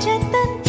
जतन